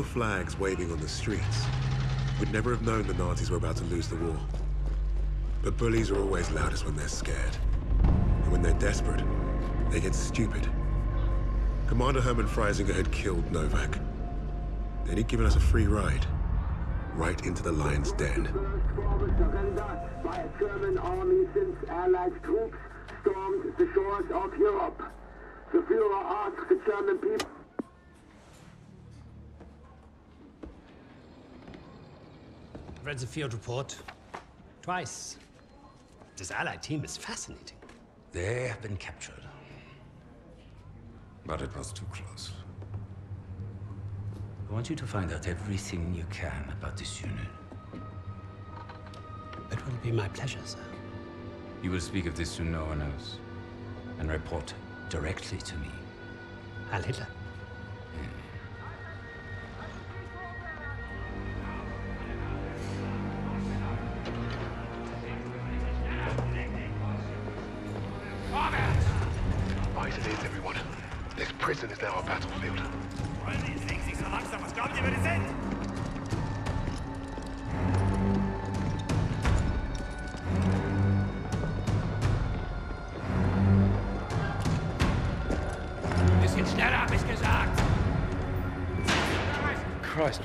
The flags waving on the streets, we'd never have known the Nazis were about to lose the war. But bullies are always loudest when they're scared. And when they're desperate, they get stupid. Commander Hermann Freisinger had killed Novak. Then he'd given us a free ride. Right into the lion's den. by a German army since Allied troops stormed the shores of Europe. The Führer asked the German people... read the field report. Twice. This Allied team is fascinating. They have been captured. But it was too close. I want you to find out everything you can about this unit. It will be my pleasure, sir. You will speak of this to no one else. And report directly to me. Heil Hitler.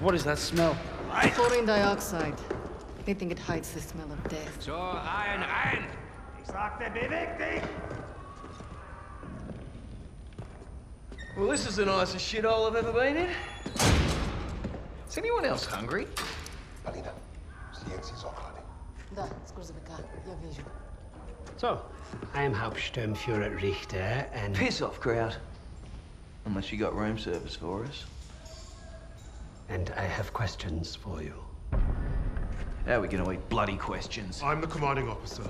What is that smell? Chlorine dioxide. They think it hides the smell of death. So, rein, rein. Ich sagte, beweg dich! Well, this is the nicest shithole I've ever been in. Is anyone else hungry? Alina, zdjęcie z ochrony. Da, z gruzowika. Ja wierzę. So, I am Hauptsturmführer Richter, and Piss off, crowd. Unless you got room service for us. And I have questions for you. How are we gonna eat bloody questions? I'm the commanding officer.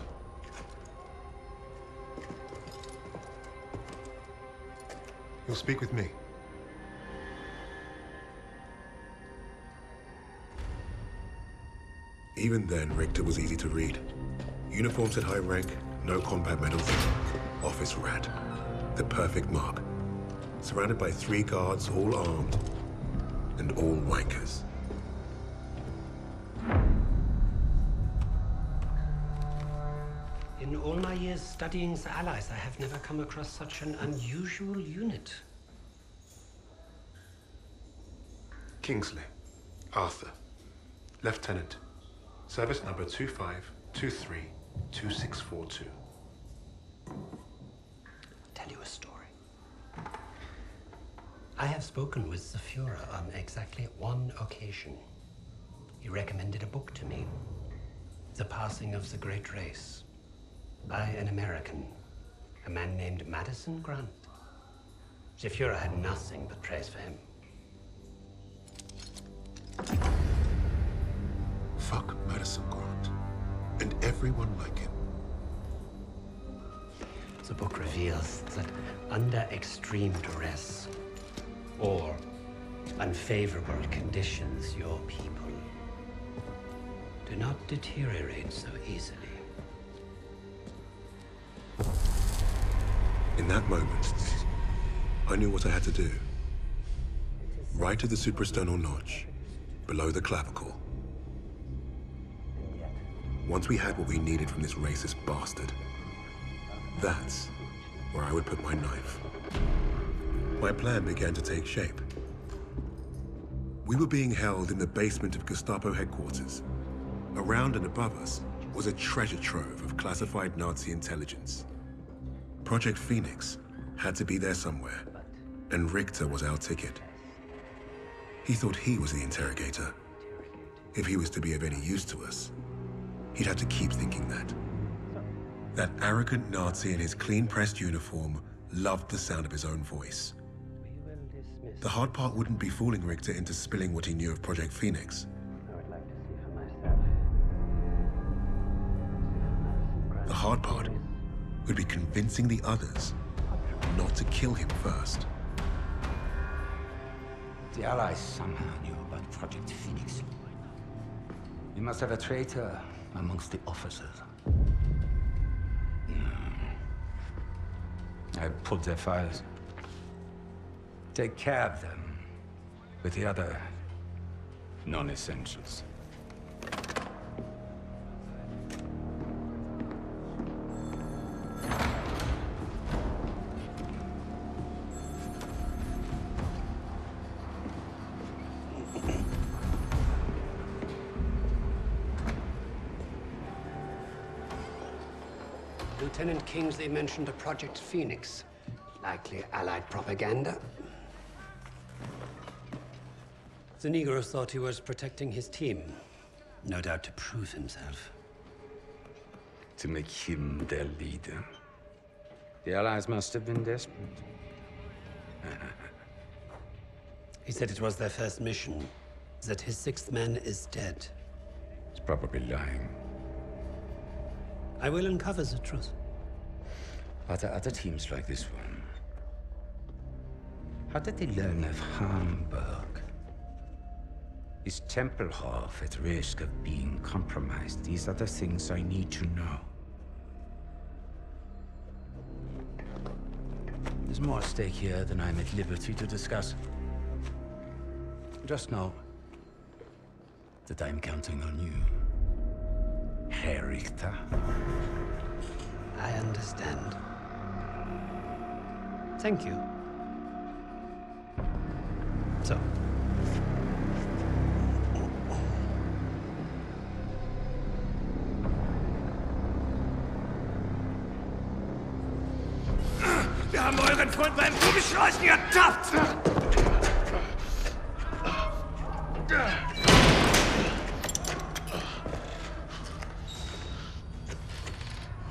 You'll speak with me. Even then, Richter was easy to read. Uniform said high rank, no combat medals. Office rat. The perfect mark. Surrounded by three guards, all armed. And all wankers. In all my years studying the Allies, I have never come across such an unusual unit. Kingsley. Arthur. Lieutenant. Service number 25232642. Tell you a story. I have spoken with the Fuhrer on exactly one occasion. He recommended a book to me The Passing of the Great Race by an American, a man named Madison Grant. The Fuhrer had nothing but praise for him. Fuck Madison Grant. And everyone like him. The book reveals that under extreme duress or unfavorable conditions, your people do not deteriorate so easily. In that moment, I knew what I had to do. Right to the suprasternal notch, below the clavicle. Once we had what we needed from this racist bastard, that's where I would put my knife. My plan began to take shape. We were being held in the basement of Gestapo headquarters. Around and above us was a treasure trove of classified Nazi intelligence. Project Phoenix had to be there somewhere, and Richter was our ticket. He thought he was the interrogator. If he was to be of any use to us, he'd have to keep thinking that. That arrogant Nazi in his clean-pressed uniform loved the sound of his own voice. The hard part wouldn't be fooling Richter into spilling what he knew of Project Phoenix. I would like to see for myself. The hard part would be convincing the others not to kill him first. The Allies somehow knew about Project Phoenix. You must have a traitor amongst the officers. Hmm. I pulled their files. Take care of them with the other non-essentials. Lieutenant Kingsley mentioned a Project Phoenix. Likely Allied propaganda. The Negro thought he was protecting his team. No doubt to prove himself. To make him their leader. The Allies must have been desperate. He said it was their first mission. That his sixth man is dead. He's probably lying. I will uncover the truth. Are there other teams like this one? How did they learn of Hamburg? Is Tempelhof at risk of being compromised? These are the things I need to know. There's more at stake here than I'm at liberty to discuss. Just know that I'm counting on you, Herr Richter. I understand. Thank you. So. Haben euren Freund beim Kugelschleusen ertappt!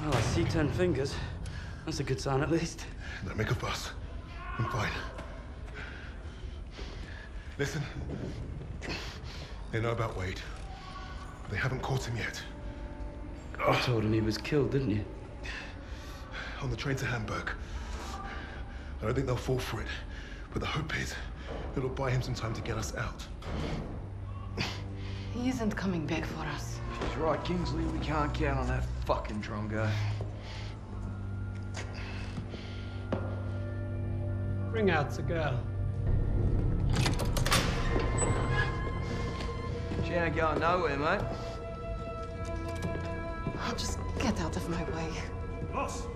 Well, I see ten fingers. That's a good sign, at least. Don't make a fuss. I'm fine. Listen. They know about Wade. But they haven't caught him yet. You told him he was killed, didn't you? On the train to Hamburg. I don't think they'll fall for it. But the hope is it'll buy him some time to get us out. He isn't coming back for us. She's right, Kingsley. We can't count on that fucking drongo. Bring out the girl. She ain't going nowhere, mate. Oh, just get out of my way. Los!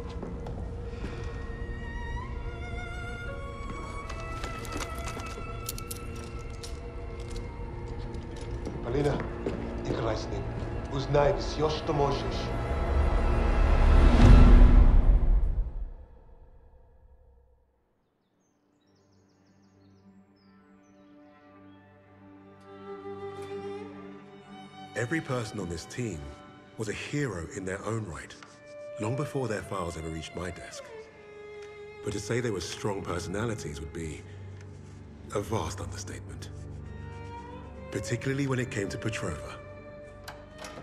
Узнай все, что можешь. Every person on this team was a hero in their own right, long before their files ever reached my desk. But to say they were strong personalities would be a vast understatement. Particularly when it came to Petrova.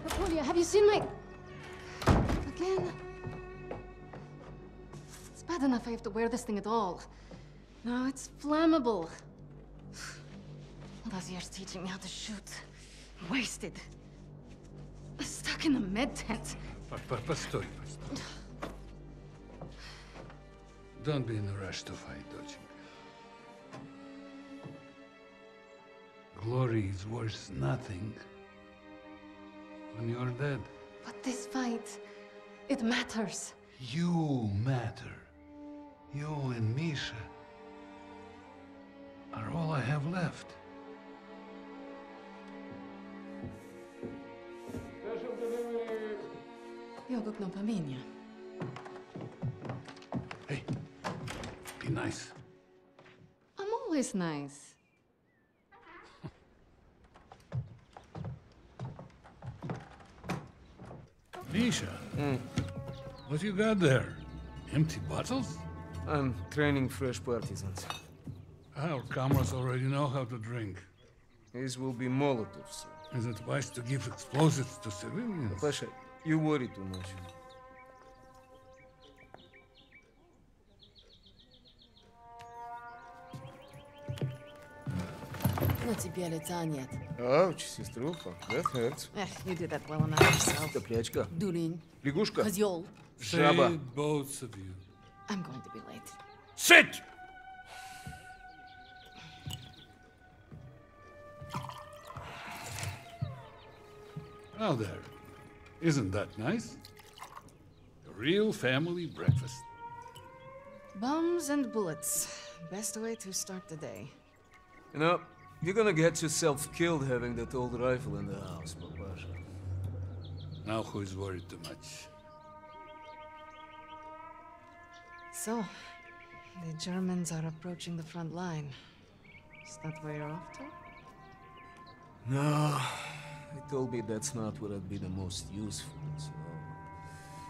Napoleon, have you seen my... Again? It's bad enough I have to wear this thing at all. Now it's flammable. All those years teaching me how to shoot. Wasted. Stuck in a med tent. Постой, постой. Don't be in a rush to fight, доченька. Glory is worth nothing when you're dead. But this fight, it matters. You matter. You and Misha are all I have left. Öppnar pamięć. Hey, be nice. I'm always nice. Misha, what you got there? Empty bottles? I'm training fresh partisans. Our comrades already know how to drink. These will be Molotovs. Is it wise to give explosives to civilians? Pasha, you worry too much. На тебе лица нет. Ouch, сеструха, that hurts. Эх, you did that well enough yourself. Топлячка. Дурень. Лягушка. Козел. Жаба. Say both of you. I'm going to be late. Sit! Now there. Isn't that nice? A real family breakfast. Bombs and bullets. Best way to start the day. You know, you're gonna get yourself killed having that old rifle in the house, Papasha. Now who is worried too much? So, the Germans are approaching the front line. Is that where you're off to? No, they told me that's not where I'd be the most useful, so...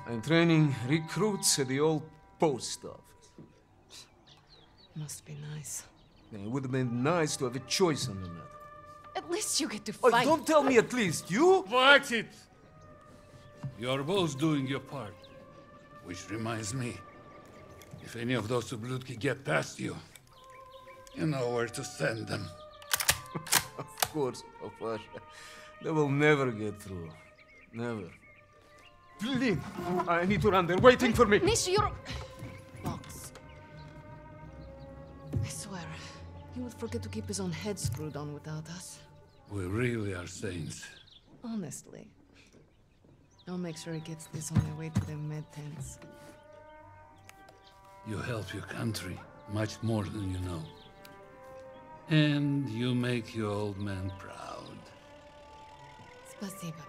I'm training recruits at the old post office. Must be nice. It would have been nice to have a choice on the matter. At least you get to Oh, fight. don't tell me at least, you? Watch it! You're both doing your part. Which reminds me, if any of those Sublutki get past you, you know where to send them. Of course, Papasha. They will never get through. Never. Please, I need to run. They're waiting for me. Miss, you're... he would forget to keep his own head screwed on without us. We really are saints. Honestly. I'll make sure he gets this on the way to the med tents. You help your country much more than you know. And you make your old man proud. Спасибо,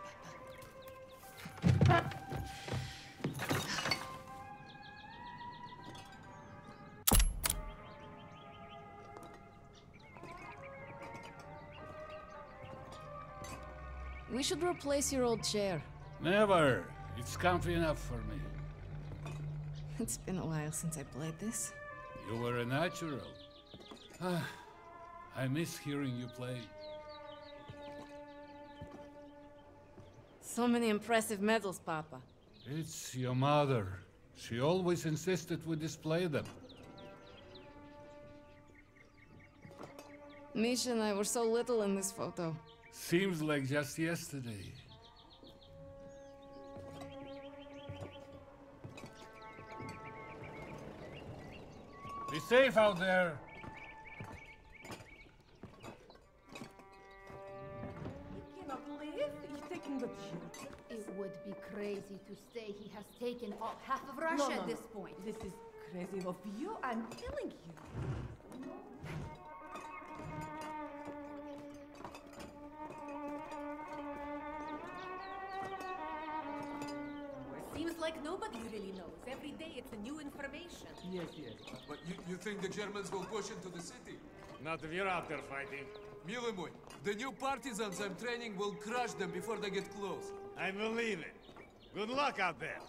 We Should replace your old chair. Never. It's comfy enough for me. It's been a while since I played this. You were a natural. Ah, I miss hearing you play. So many impressive medals, Papa. It's your mother. She always insisted we display them. Misha and I were so little in this photo. Seems like just yesterday. Be safe out there. cannot live. He's taking the children. It would be crazy to say he has taken all half of Russia No, no, at this no. point. This is crazy of you. I'm telling you. Nobody really knows. Every day it's a new information. Yes, yes. But you, you think the Germans will push into the city? Not if you're out there fighting. Milomoy, the new partisans I'm training will crush them before they get close. I believe it. Good luck out there.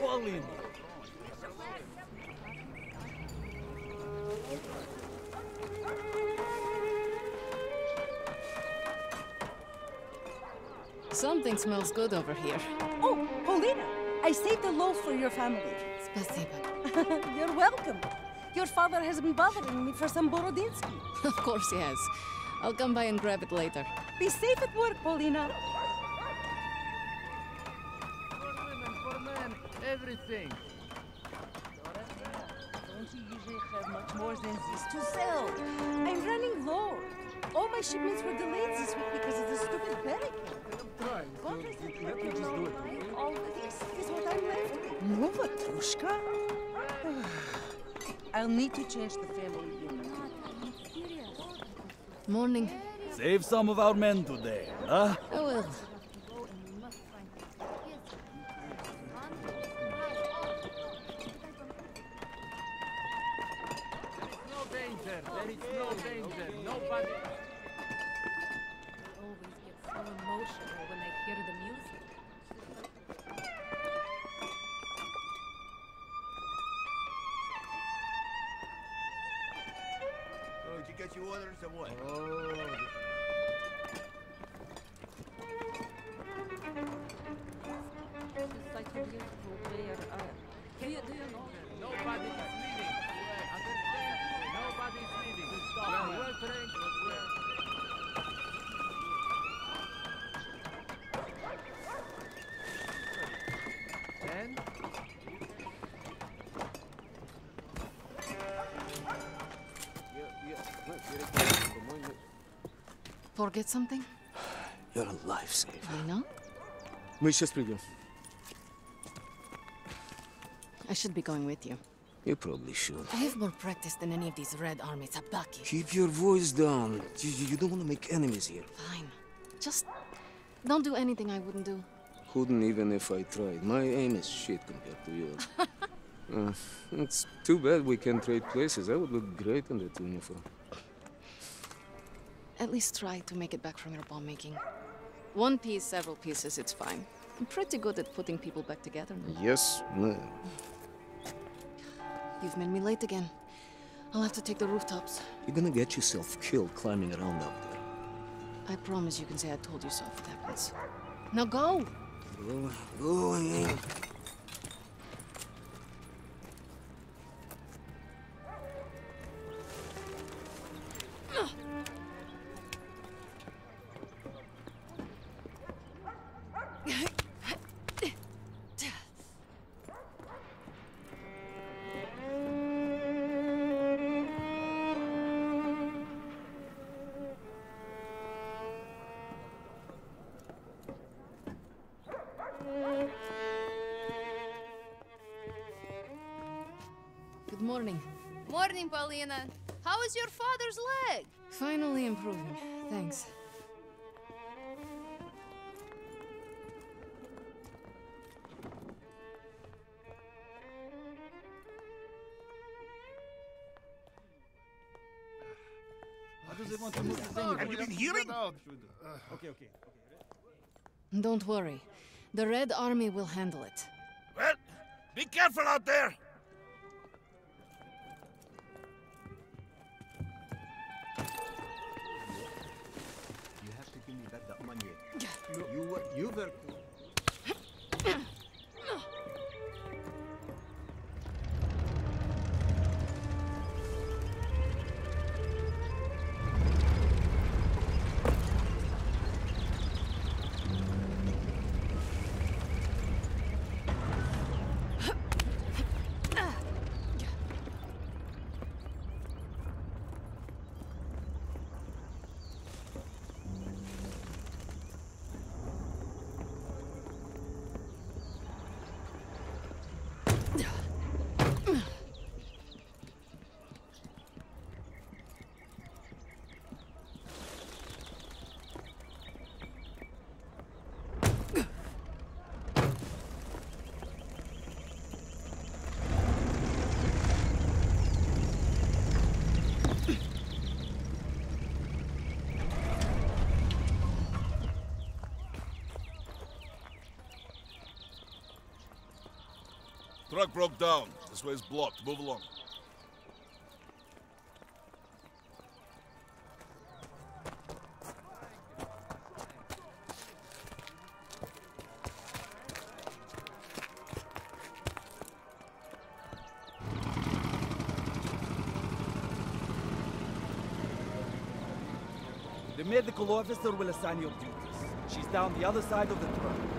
Colin. Something smells good over here. Oh, Polina, I saved a loaf for your family. Spasiba. You're welcome. Your father has been bothering me for some Borodinsky. Of course he has. I'll come by and grab it later. Be safe at work, Polina. For men, everything. Don't you usually have much more than this to sell? I'm running low. All my shipments were delayed this week because of the stupid barricade. God has Let me just do it. All this is what I'm left with. No, Matrushka. I'll need to change the family unit. Morning. Save some of our men today, huh? Oh, I will. Forget something? You're a lifesaver. I know. Мы сейчас придем. I should be going with you. You probably should. I have more practice than any of these Red Army Tabaki. Keep your voice down. You, you don't want to make enemies here. Fine. Just don't do anything I wouldn't do. Couldn't even if I tried. My aim is shit compared to yours. uh, it's too bad we can't trade places. I would look great in that uniform. At least try to make it back from your bomb making. One piece, several pieces, it's fine. I'm pretty good at putting people back together. now. Yes, ma'am. You've made me late again. I'll have to take the rooftops. You're gonna get yourself killed climbing around up there. I promise you can say I told you so if it happens. Now go! Go, go ahead. Morning. Morning, Polina. How is your father's leg? Finally improving. Thanks. Have you been hearing? Okay, okay. Don't worry. The Red Army will handle it. Well, be careful out there. Truck broke down. This way is blocked. Move along. The medical officer will assign your duties. She's down the other side of the truck.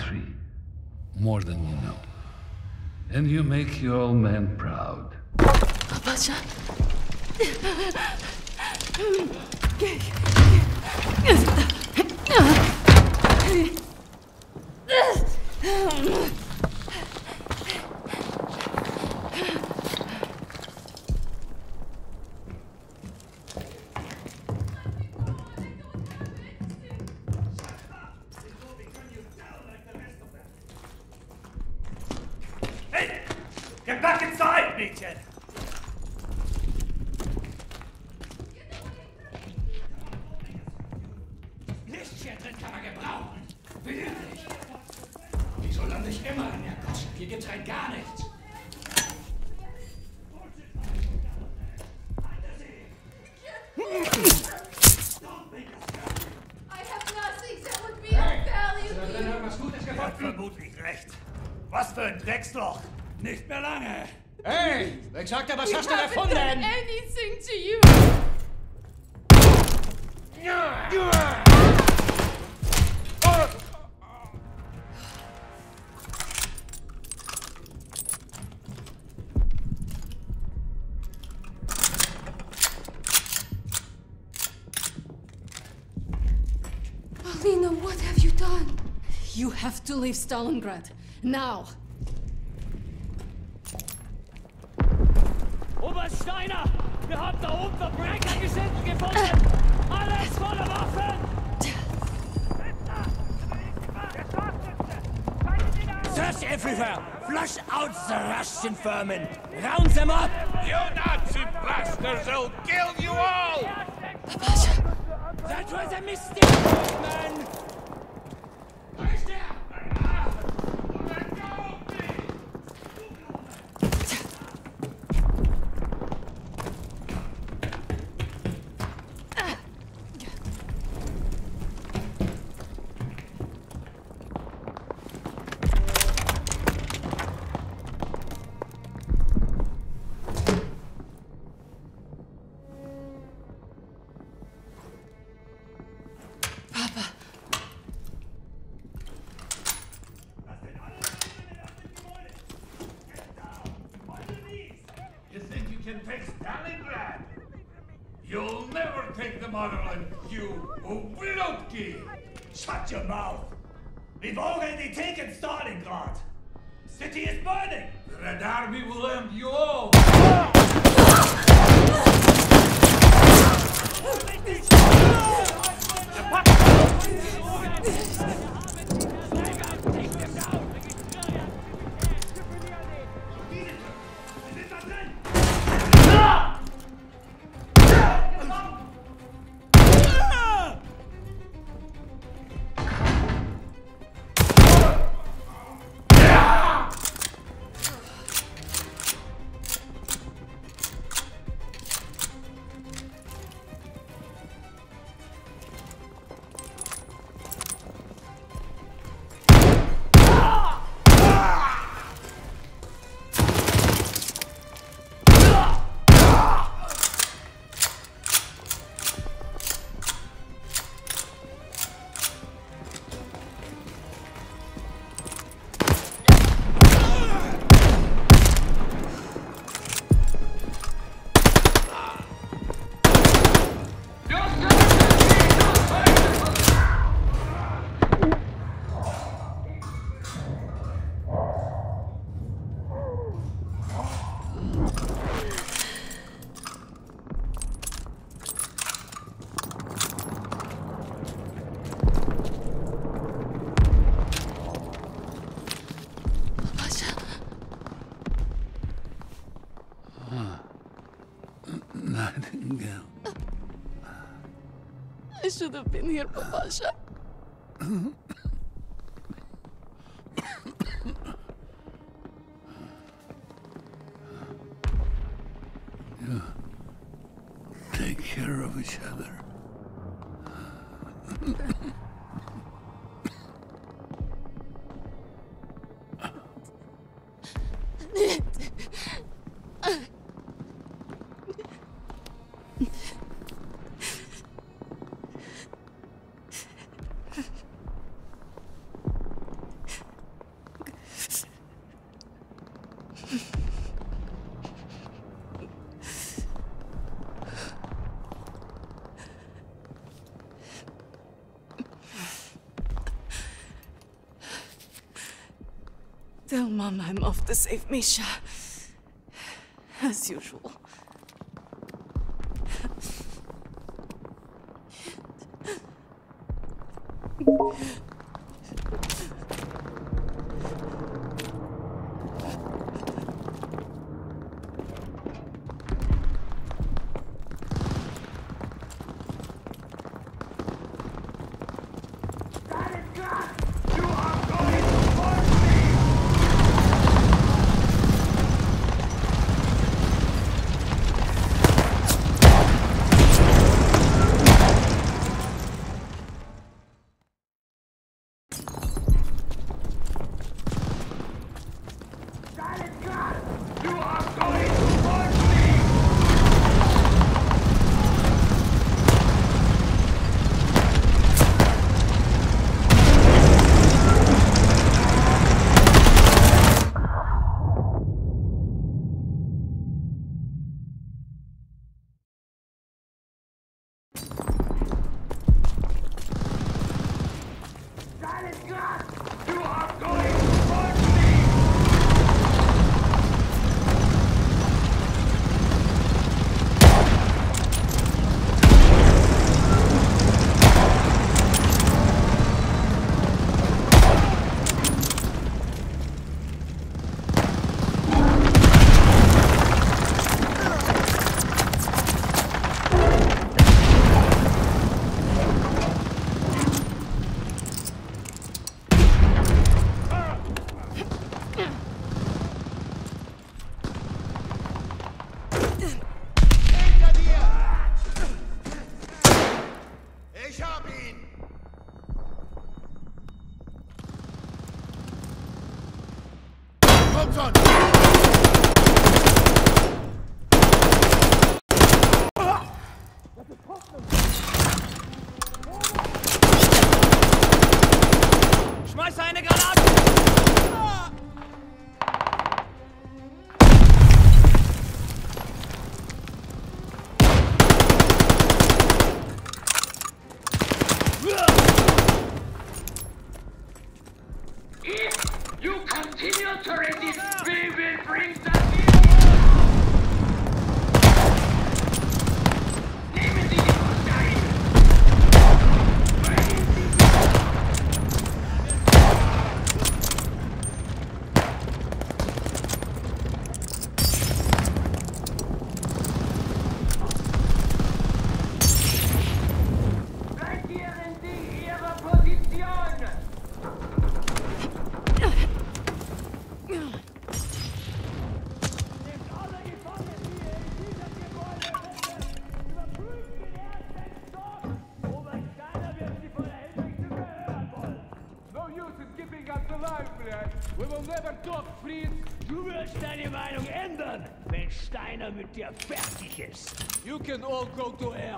Country more than you know. And you make your old man proud. Pasha. Alina, what have you done? You have to leave Stalingrad. Now. Oberst Steiner! Wir haben da oben Verbrechergeschichten gefunden! Äh. Alles voller Waffen! Search everywhere! Flush out the Russian vermin! Round them up! You Nazi bastards! I'll kill you all! That was a mistake, man! Nightingale. I should have been here, Papasha. on, I'm off to save Misha. As usual. Thompson.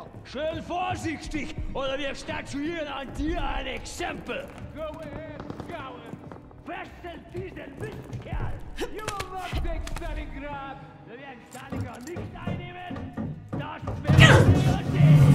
Genau. Schön vorsichtig, oder wir statuieren an dir ein Exempel. Go ahead, Gowans. Fesselt diesen Mistkerl. Junger weg, Stalingrad. Wenn wir einen Stalinger nicht einnehmen, das werden wir sehen.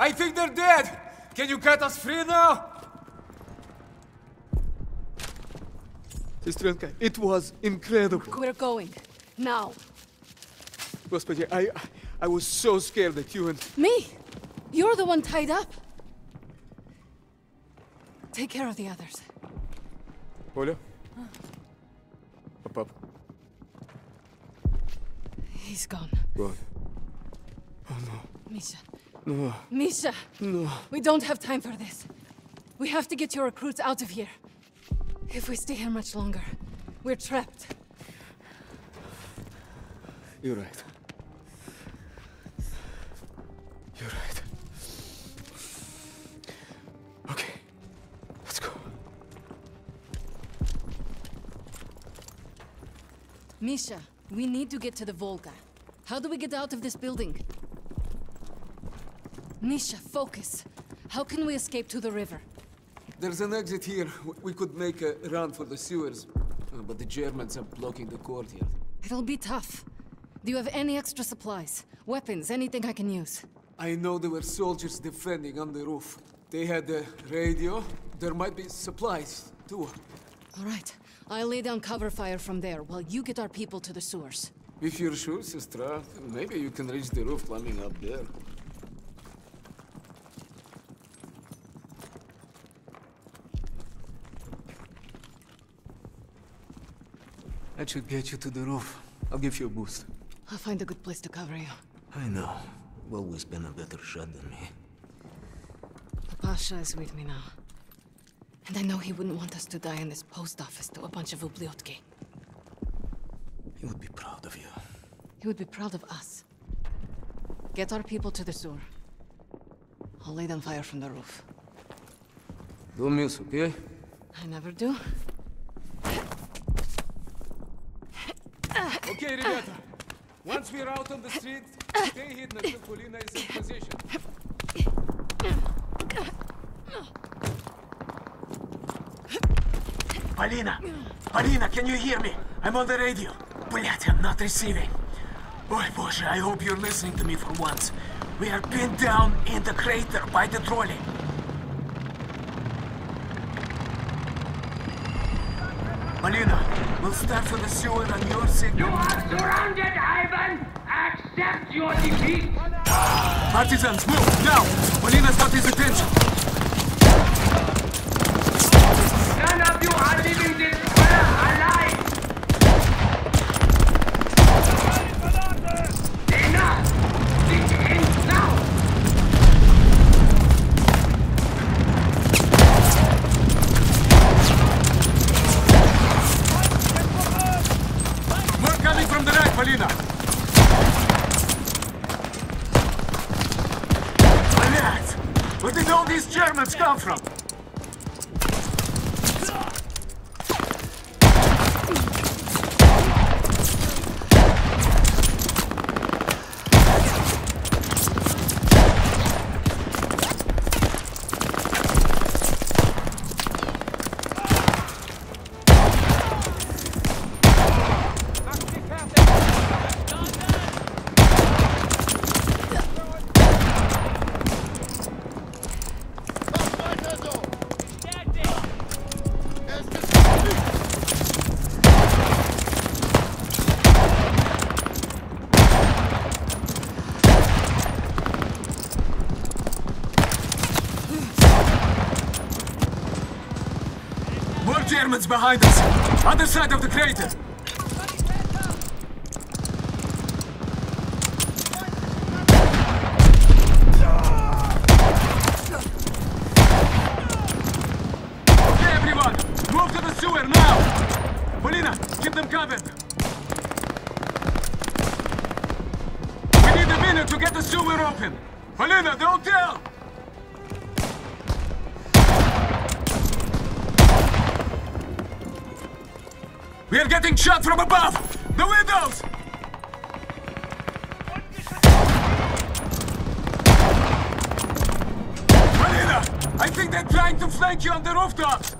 I think they're dead! Can you cut us free now? Sestranka, it was incredible. We're going. Now. Господи, I, I was so scared that you and... Me? You're the one tied up. Take care of the others. Оля? Papa, He's gone. God. Oh Misha. no. Misha! No. We don't have time for this. We have to get your recruits out of here. If we stay here much longer, we're trapped. You're right. You're right. Okay. Let's go. Misha, we need to get to the Volga. How do we get out of this building? Misha, focus. How can we escape to the river? There's an exit here. We could make a run for the sewers. Uh, But the Germans are blocking the courtyard. It'll be tough. Do you have any extra supplies? Weapons, anything I can use? I know there were soldiers defending on the roof. They had a radio. There might be supplies, too. All right. I'll lay down cover fire from there while you get our people to the sewers. If you're sure, sister, maybe you can reach the roof climbing up there. That should get you to the roof. I'll give you a boost. I'll find a good place to cover you. I know. You've always been a better shot than me. The Pasha is with me now. And I know he wouldn't want us to die in this post office to a bunch of ubliotki. He would be proud of you. He would be proud of us. Get our people to the sewer. I'll lay them fire from the roof. Don't miss, okay? Eh? I never do. Okay, ребята. Once we're out on the street, stay hidden until Polina is in position. Полина! Полина, can you hear me? I'm on the radio. Блять, I'm not receiving. Ой, боже, I hope you're listening to me for once. We are pinned down in the crater by the trolley. Polina, we'll stand for the sewer on your signal. You are surrounded, Ivan! Accept your defeat! Partisans, move, now! Polina's got his attention. Behind us! Other side of the crater! We are getting shot from above! The windows! Marina! I think they're trying to flank you on the rooftops!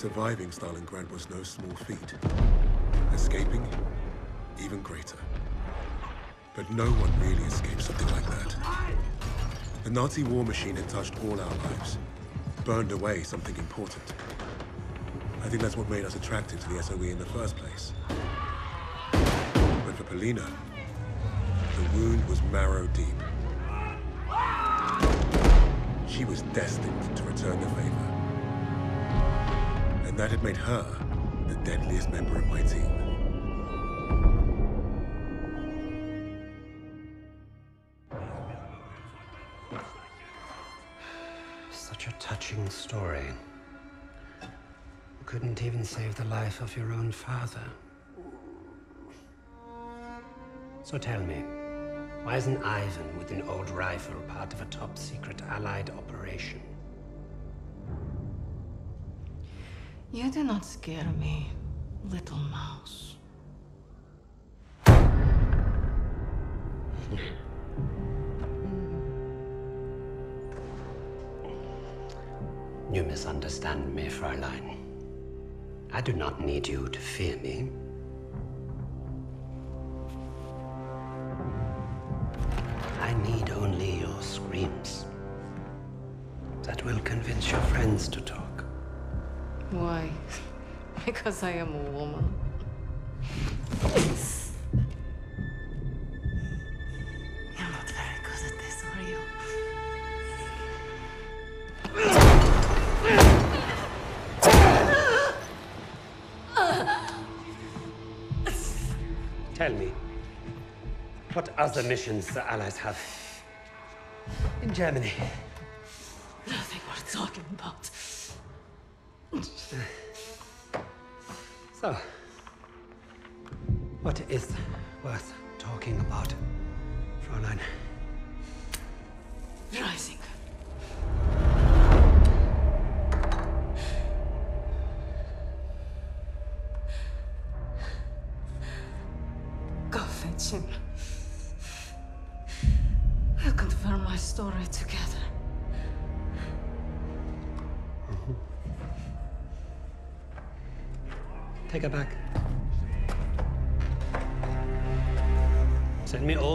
Surviving Stalingrad was no small feat. Escaping, even greater. But no one really escaped something like that. The Nazi war machine had touched all our lives, burned away something important. I think that's what made us attracted to the SOE in the first place. But for Polina, the wound was marrow deep. She was destined to return the favor. And that had made her the deadliest member of my team. Such a touching story. You couldn't even save the life of your own father. So tell me, why isn't Ivan with an old rifle part of a top secret Allied operation? You do not scare me, little mouse. You misunderstand me, Fräulein. I do not need you to fear me. I need only your screams. That will convince your friends to talk. Why? because I am a woman. You're not very good at this, are you? Tell me, what other missions the Allies have in Germany?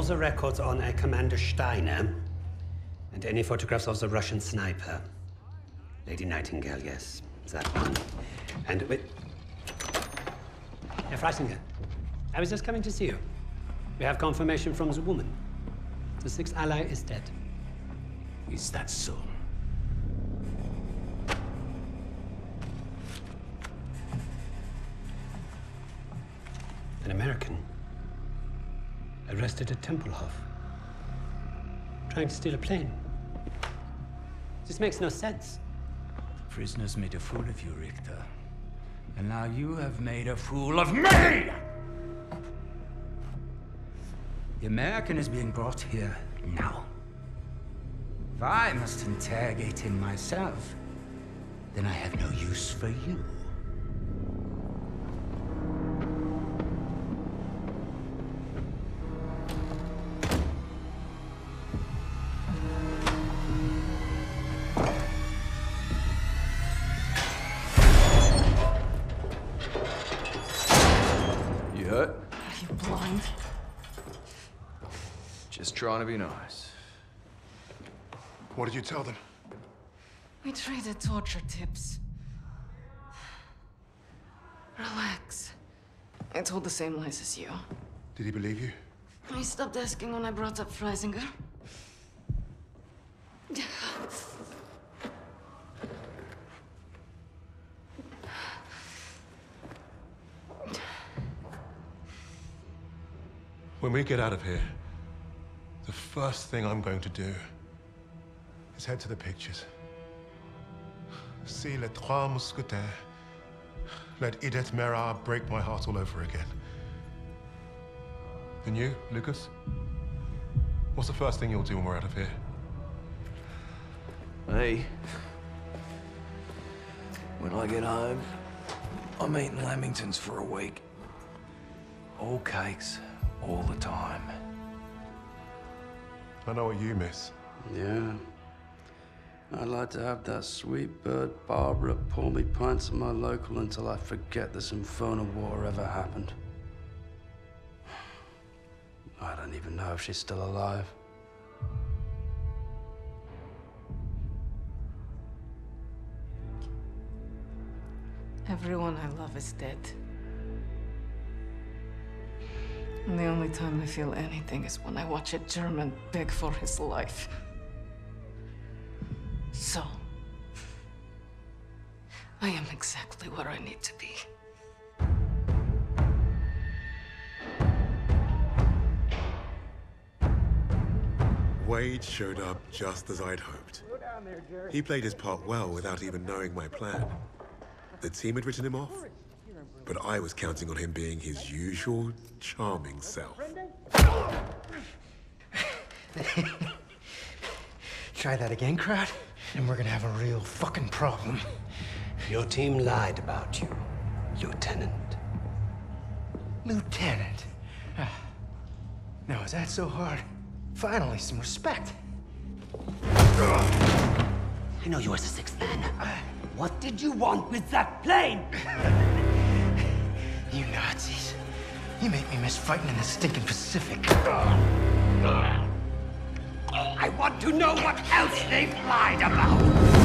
The records on a Commander Steiner and any photographs of the Russian sniper. Lady Nightingale, yes, that one. And wait. Herr Freisinger, I was just coming to see you. We have confirmation from the woman. The sixth ally is dead. Is that so? An American arrested at Tempelhof, trying to steal a plane. This makes no sense. The Prisoners made a fool of you, Richter. And now you have made a fool of me! The American is being brought here now. If I must interrogate him myself, then I have no use for you. You to be nice. What did you tell them? We traded torture tips. Relax. I told the same lies as you. Did he believe you? He stopped asking when I brought up Freisinger. When we get out of here, the first thing I'm going to do is head to the pictures. See Les Trois Mousquetaires. Let Edith Mera break my heart all over again. And you, Lucas? What's the first thing you'll do when we're out of here? Hey. When I get home, I'm eating Lamingtons for a week. All cakes, all the time. I know what you miss. Yeah. I'd like to have that sweet bird Barbara pour me pints of my local until I forget this infernal war ever happened. I don't even know if she's still alive. Everyone I love is dead. And the only time I feel anything is when I watch a German beg for his life. So, I am exactly where I need to be. Wade showed up just as I'd hoped. He played his part well without even knowing my plan. The team had written him off, but I was counting on him being his usual charming self. Try that again, Kraut, and we're gonna have a real fucking problem. Your team lied about you, Lieutenant. Lieutenant. Ah. Now, is that so hard? Finally, some respect. I know you as the sixth man. What did you want with that plane? You Nazis. You make me miss fighting in the stinking Pacific. I want to know what else they've lied about.